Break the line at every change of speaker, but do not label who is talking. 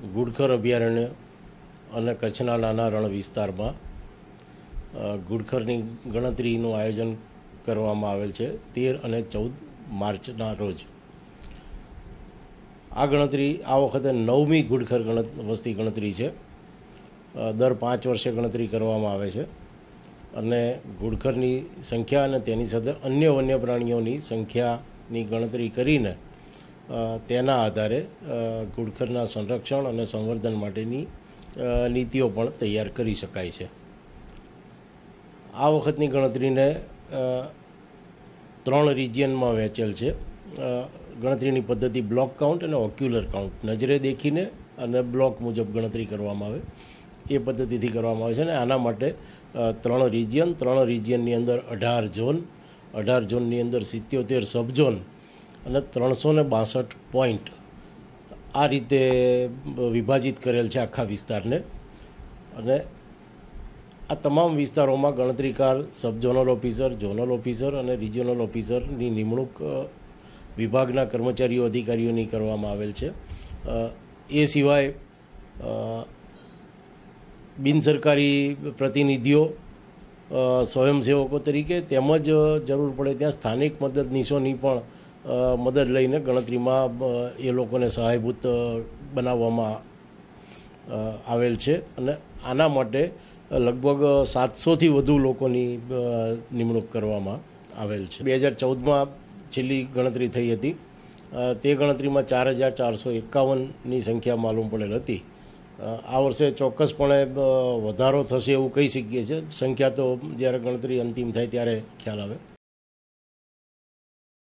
ગુડખર અભયારણ્ય અને કચ્છના નાના રણ વિસ્તારમાં ગુડખરની ગણતરીનું આયોજન કરવામાં આવેલ છે તેર અને ચૌદ માર્ચના રોજ. આ ગણતરી, આ વખતે નવમી ગુડખર ગણત, વસ્તી ગણતરી છે. દર પાંચ વર્ષે ગણતરી કરવામાં આવે છે. અને ગુડખરની સંખ્યા અને તેની સાથે અન્ય વન્ય પ્રાણીઓની સંખ્યાની ગણતરી કરીને તેના આધારે ઘુડખરના સંરક્ષણ અને સંવર્ધન માટેની નીતિઓ પણ તૈયાર કરી શકાય છે. આ વખતની ગણતરીને ત્રણ રિજિયનમાં વહેંચેલ છે. ગણતરીની પદ્ધતિ બ્લોક કાઉન્ટ અને ઓક્યુલર કાઉન્ટ. નજરે દેખીને અને બ્લોક મુજબ ગણતરી કરવામાં આવે. એ પદ્ધતિથી કરવામાં આવે છે અને આના માટે ત્રણ રિજિયન, ત્રણ રિજિયનની અંદર અઢાર ઝોન, અઢાર ઝોનની અંદર સિત્યોતેર સબઝોન અને ત્રણસો ને બાસઠ પોઈન્ટ આ રીતે વિભાજિત કરેલ છે આખા વિસ્તારને. અને આ તમામ વિસ્તારોમાં ગણતરીકાર sub zonal officer zonal officer અને રિજિયોનલ ઓફિસરની નિમણૂક વિભાગના કર્મચારીઓ, અધિકારીઓની કરવામાં આવેલ છે. એ સિવાય બિનસરકારી પ્રતિનિધિઓ સ્વયંસેવકો તરીકે તેમજ જરૂર પડે ત્યાં સ્થાનિક મદદનીશોની પણ મદદ લઈને ગણતરીમાં એ લોકોને સહાયભૂત બનાવવામાં આવેલ છે. અને આના માટે લગભગ સાતસોથી વધુ લોકોની નિમણૂક કરવામાં આવેલ છે. બે હજાર ચૌદમાં છેલ્લી ગણતરી થઈ હતી. તે ગણતરીમાં ચાર હજાર ચારસો એકાવનની સંખ્યા માલુમ પડેલ હતી. આ વર્ષે ચોક્કસપણે વધારો થશે એવું કહી શકીએ છીએ. સંખ્યા તો જ્યારે ગણતરી અંતિમ થાય ત્યારે ખ્યાલ આવે.